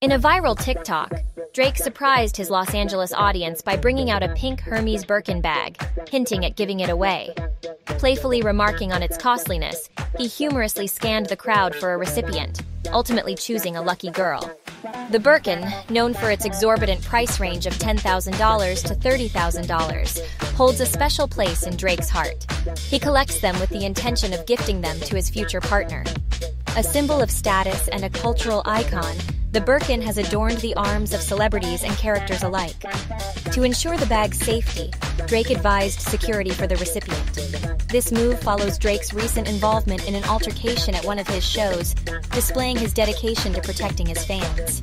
In a viral TikTok, Drake surprised his Los Angeles audience by bringing out a pink Hermes Birkin bag, hinting at giving it away. Playfully remarking on its costliness, he humorously scanned the crowd for a recipient, ultimately choosing a lucky girl. The Birkin, known for its exorbitant price range of $10,000 to $30,000, holds a special place in Drake's heart. He collects them with the intention of gifting them to his future partner. A symbol of status and a cultural icon, the Birkin has adorned the arms of celebrities and characters alike. To ensure the bag's safety, Drake advised security for the recipient. This move follows Drake's recent involvement in an altercation at one of his shows, displaying his dedication to protecting his fans.